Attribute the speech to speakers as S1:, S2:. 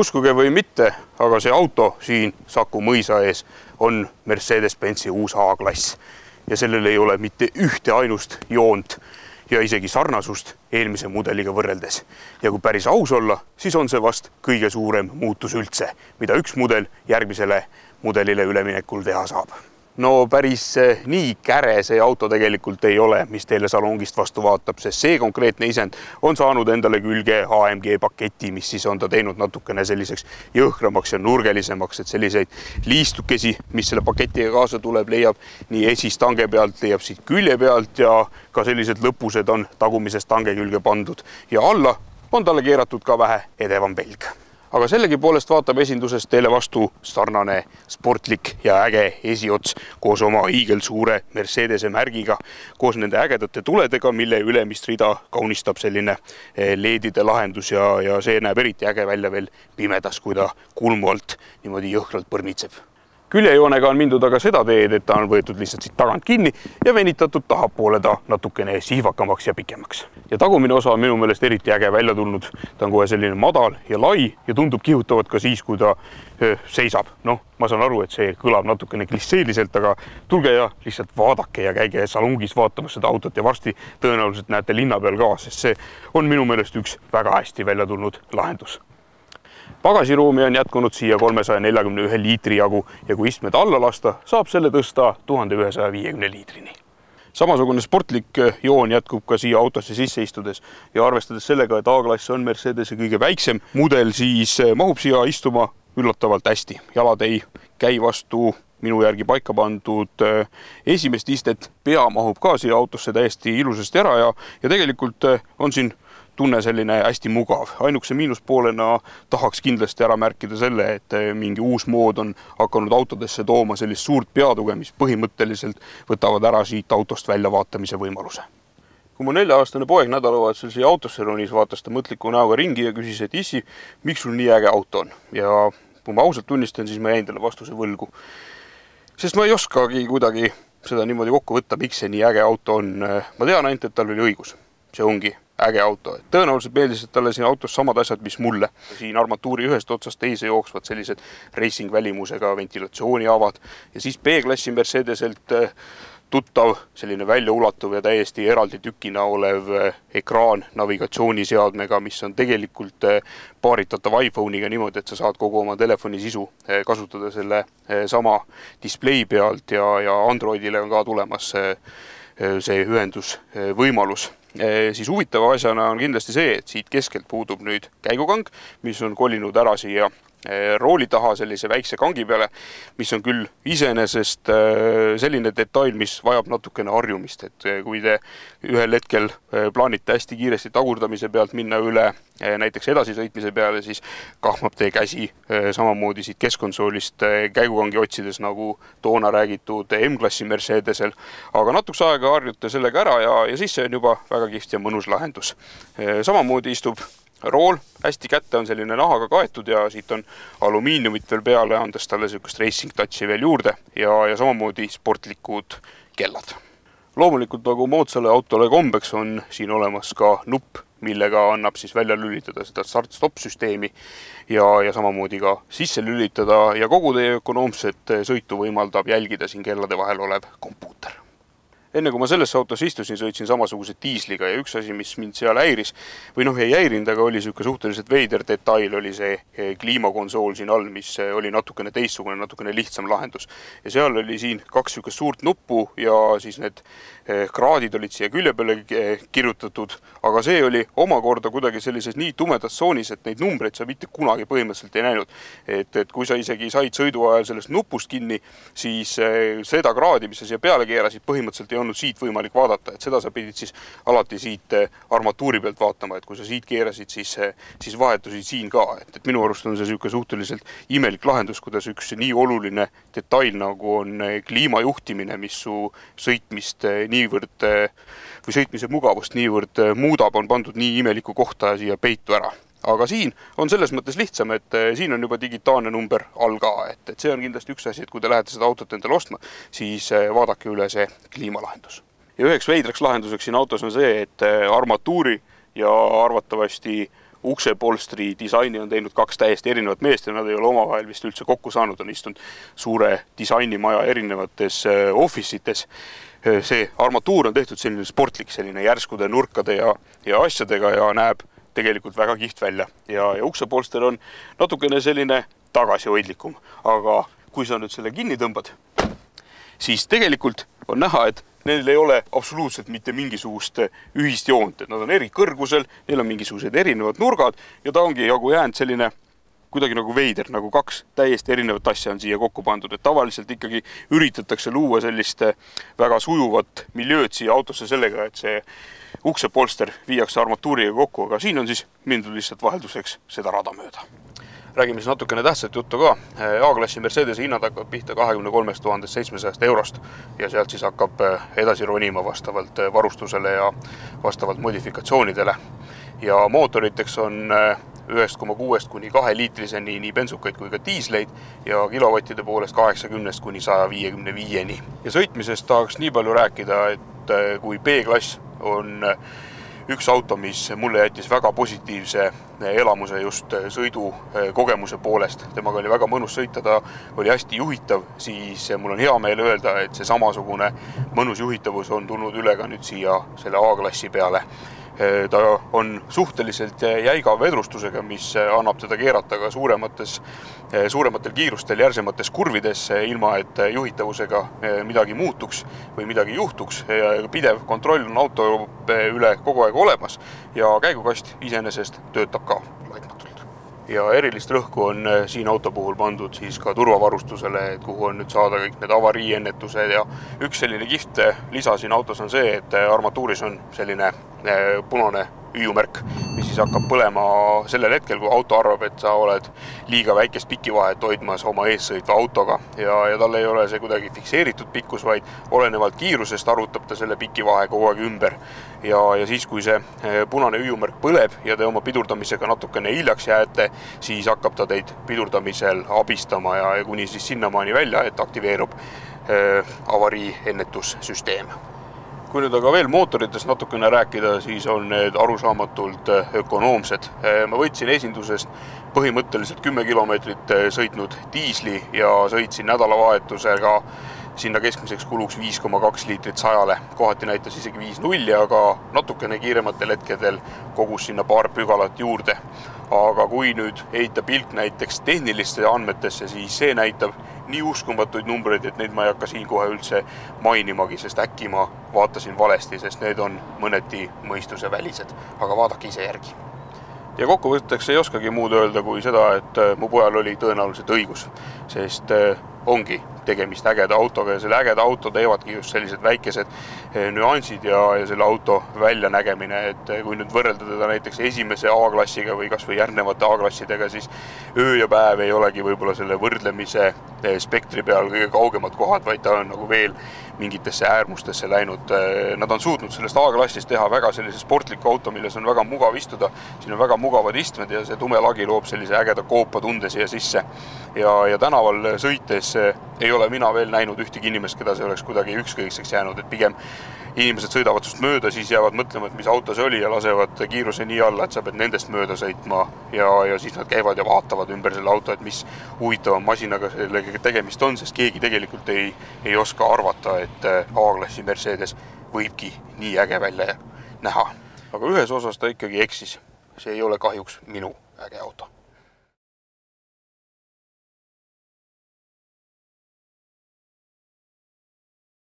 S1: uskuge või mitte, aga see auto siin Saku mõisa ees on Mercedes-Benzi uus A-klass. Ja sellel ei ole mitte ühte ainust joont ja isegi sarnasust eelmise mudeliga võrreldes. ja kui päris aus olla, siis on see vast kõige suurem muutus üldse, mida üks mudel järgmisele mudelile üleminekul teha saab no päris eh, nii käre see auto tegelikult ei ole, mis teile salongist vastu vaatab, sest see konkreetne isend on saanud endale külge AMG paketi, mis siis on ta teinud natukene selliseks jõhkramaks ja nurgelisemaks, et selliseid liistukesi, mis selle paketiga kaasa tuleb, leiab nii esistange pealt, leiab siit külje pealt ja ka sellised lõpused on tagumisest tange külge pandud. Ja alla on talle keeratud ka vähe edevam pelg aga sellegipoolest vaatab esinduses teile vastu sarnane sportlik ja äge esiots koos oma hiigelsuure Mercedese märgiga, koos nende ägedate tuledega, mille ülemist rida kaunistab selline eh, LED-ide lahendus ja, ja see näeb eriti äge välja veel pimedas, kui ta kulmu alt niimoodi jõhkralt põrnitseb küljejoonega on mindud aga seda teed, et ta on võetud lihtsalt siit tagant kinni ja venitatud tahapoole ta natukene sihvakamaks ja pikemaks. ja tagumine osa on minu meelest eriti äge välja tulnud. ta on kohe selline madal ja lai ja tundub kihutavat ka siis, kui ta seisab. noh, ma saan aru, et see kõlab natukene klisseeliselt, aga tulge ja lihtsalt vaadake ja käige salongis vaatamas seda autot ja varsti tõenäoliselt näete linna peal ka, sest see on minu meelest üks väga hästi välja tulnud lahendus pagasiruumi on jätkunud siia kolmesaja neljakümne ühe liitri jagu ja kui istmed alla lasta, saab selle tõsta tuhande ühesaja viiekümne liitrini. samasugune sportlik eh, joon jätkub ka siia autosse sisse istudes ja arvestades sellega, et A-klass on Mercedese kõige väiksem mudel, siis eh, mahub siia istuma üllatavalt hästi, jalad ei käi vastu minu järgi paika pandud eh, esimest istet, pea mahub ka siia autosse täiesti ilusasti ära ja, ja tegelikult on siin tunne selline hästi mugav. ainukese miinuspoolena tahaks kindlasti ära märkida selle, et eh, mingi uus mood on hakanud autodesse tooma sellist suurt peatuge, mis põhimõtteliselt võtavad ära siit autost väljavaatamise võimaluse kui mu nelja-aastane poeg nädalavahetusel siia autosse ronis, vaatas ta mõtliku näoga ringi ja küsis, et issi, miks sul nii äge auto on ja kui ma ausalt tunnistan, siis ma jäin talle vastuse võlgu. sest ma ei oskagi kuidagi seda niimoodi kokku võtta, miks see nii äge auto on. ma tean ainult, et tal oli õigus. see ongi äge auto, et tõenäoliselt meeldisid talle siin autos samad asjad, mis mulle. siin armatuuri ühest otsast teise jooksvad sellised racing välimusega ventilatsiooniavad. Ja siis B-klassi Mercedeselt eh, tuttav selline väljaulatuv ja täiesti eraldi tükina olev eh, ekraan navigatsiooniseadmega, mis on tegelikult eh, paaritatav iPhone'iga niimoodi, et sa saad kogu oma telefoni sisu kasutada selle sama display pealt ja, ja Androidile on ka tulemas see, ühendusvõimalus siis huvitava asjana on kindlasti see, et siit keskelt puudub nüüd käigukang, mis on kolinud ära siia eh, rooli taha sellise väikse kangi peale, mis on küll iseenesest eh, selline detail, mis vajab natukene harjumist, et kui te ühel hetkel plaanite hästi kiiresti tagurdamise pealt minna üle Eh, näiteks edasisõitmise peale, siis kahmab teie käsi eh, samamoodi siit keskkonsoolist eh, käigukangi otsides, nagu toona räägitud M-klassi Mercedesel. aga natukese aega harjute sellega ära ja, ja siis see on juba väga kihvt ja mõnus lahendus. samamoodi istub rool hästi kätte, on selline nahaga kaetud ja siit on alumiiniumit veel peale, andes talle niisugust racing touch'i veel juurde ja, ja samamoodi sportlikud kellad. loomulikult nagu moodsale autole kombeks on siin olemas ka nupp millega annab siis välja lülitada seda start-stopp süsteemi ja, ja samamoodi ka sisse lülitada ja kogu teie ökonoomset sõitu võimaldab jälgida siin kellade vahel olev kompuuter enne kui ma sellesse autosse istusin, sõitsin samasuguse diisliga ja üks asi, mis mind seal häiris või noh, ei häirinud, aga oli niisugune suhteliselt veider detail, oli see eh, kliimakonsool siin all, mis eh, oli natukene teistsugune, natukene lihtsam lahendus. ja seal oli siin kaks niisugust suurt nuppu ja siis need eh, kraadid olid siia külje peale kirjutatud, aga see oli omakorda kuidagi sellises nii tumedas tsoonis, et neid numbreid sa mitte kunagi põhimõtteliselt ei näinud. et, et kui sa isegi said sõidu ajal sellest nupust kinni, siis seda kraadi, mis sa siia peale keerasid, põhimõtteliselt ei olnud siit võimalik vaadata, et seda sa pidid siis alati siit eh, armatuuri pealt vaatama, et kui sa siit keerasid, siis, eh, siis vahetusid siin ka, et, et minu arust on see niisugune suhteliselt imelik lahendus, kuidas üks nii oluline detail nagu on eh, kliima juhtimine, mis su sõitmist niivõrd või sõitmise mugavust niivõrd muudab, on pandud nii imelikku kohta siia peitu ära aga siin on selles mõttes lihtsam, et eh, siin on juba digitaalne number all ka, et, et see on kindlasti üks asi, et kui te lähete seda autot endale ostma, siis eh, vaadake üle see kliimalahendus. ja üheks veidraks lahenduseks siin autos on see, et eh, armatuuri ja arvatavasti uksepolstri disaini on teinud kaks täiesti erinevat meest ja nad ei ole omavahel vist üldse kokku saanud, on istunud suure disainimaja erinevates office ites. see armatuur on tehtud selline sportlik, selline järskude nurkade ja, ja asjadega ja näeb tegelikult väga kihvt välja. Ja, ja uksepolster on natukene selline tagasihoidlikum, aga kui sa nüüd selle kinni tõmbad, siis tegelikult on näha, et neil ei ole absoluutselt mitte mingisugust ühist joont, et nad on eri kõrgusel, neil on mingisugused erinevad nurgad ja ta ongi jagu jäänud selline kuidagi nagu veider, nagu kaks täiesti erinevat asja on siia kokku pandud, et tavaliselt ikkagi üritatakse luua sellist väga sujuvat miljööd siia autosse sellega, et see uksepolster viiakse armatuuriga kokku, aga siin on siis mindud lihtsalt vahelduseks seda rada mööda. räägime siis natukene tähtsat juttu ka. A-klassi Mercedese hinnad hakkavad pihta kahekümne kolmest tuhandest seitsmesajast eurost ja sealt siis hakkab eh, edasi ronima vastavalt eh, varustusele ja vastavalt modifikatsioonidele. ja mootoriteks on eh, ühest koma kuuest kuni kahe liitriseni nii bensukaid kui ka diisleid ja kilovattide poolest kaheksakümnest kuni saja viiekümne viieni. ja sõitmisest tahaks nii palju rääkida, et kui B-klass on äh, üks auto, mis mulle jättis väga positiivse äh, elamuse just äh, sõidukogemuse poolest. temaga oli väga mõnus sõita, ta oli hästi juhitav, siis mul on hea meel öelda, et see samasugune mõnus juhitavus on tulnud üle ka nüüd siia selle A-klassi peale ta on suhteliselt jäiga vedrustusega, mis annab teda keerata ka suuremates, suurematel kiirustel järsemates kurvides, ilma et juhitavusega midagi muutuks või midagi juhtuks. pidev kontroll on auto üle kogu aeg olemas ja käigukast iseenesest töötab ka laitmatult ja erilist rõhku on siin auto puhul pandud siis ka turvavarustusele, et kuhu on nüüd saada kõik need avariiennetused ja üks selline kihvt lisa siin autos on see, et armatuuris on selline Eh, punane hüüumärk, mis siis hakkab põlema sellel hetkel, kui auto arvab, et sa oled liiga väikest pikivahet hoidmas oma eessõitva autoga ja, ja tal ei ole see kuidagi fikseeritud pikkus, vaid olenevalt kiirusest arvutab ta selle pikivahe kogu aeg ümber. ja, ja siis, kui see eh, punane hüüumärk põleb ja te oma pidurdamisega natukene hiljaks jääte, siis hakkab ta teid pidurdamisel abistama ja, ja kuni siis sinnamaani välja, et aktiveerub äh, avariiennetussüsteem kui nüüd aga veel mootoritest natukene rääkida, siis on need arusaamatult äh, ökonoomsed. Äh, ma võtsin esindusest põhimõtteliselt kümme kilomeetrit äh, sõitnud diisli ja sõitsin nädalavahetusega sinna keskmiseks kuluks viis koma kaks liitrit sajale, kohati näitas isegi viis nulli, aga natukene kiirematel hetkedel kogus sinna paar pügalat juurde. aga kui nüüd heita pilk näiteks tehniliste andmetesse, siis see näitab nii uskumatuid numbreid, et neid ma ei hakka siin kohe üldse mainimagi, sest äkki ma vaatasin valesti, sest need on mõneti mõistusevälised, aga vaadake ise järgi. ja kokkuvõtteks ei oskagi muud öelda kui seda, et äh, mu pojal oli tõenäoliselt õigus, sest äh, ongi tegemist ägeda autoga ja selle ägeda auto teevadki just sellised väikesed eh, nüansid ja, ja selle auto väljanägemine, et eh, kui nüüd võrrelda teda näiteks esimese A-klassiga või kas või järgnevate A-klassidega, siis öö ja päev ei olegi võib-olla selle võrdlemise eh, spektri peal kõige kaugemad kohad, vaid ta on nagu veel mingitesse äärmustesse läinud. Nad on suutnud sellest A-klassist teha väga sellise sportliku auto, milles on väga mugav istuda, siin on väga mugavad istmed ja see tume lagi loob sellise ägeda koopatunde siia sisse. ja, ja tänaval sõites ei ole mina veel näinud ühtegi inimest, keda see oleks kuidagi ükskõikseks jäänud, et pigem inimesed sõidavad sinust mööda, siis jäävad mõtlema, et mis auto see oli ja lasevad kiiruse nii alla, et sa pead nendest mööda sõitma ja, ja siis nad käivad ja vaatavad ümber selle auto, et mis huvitava masinaga sellega tegemist on, sest keegi tegelikult ei, ei oska arvata, et A-klassi Mercedes võibki nii äge välja näha. aga ühes osas ta ikkagi eksis. see ei ole kahjuks minu äge auto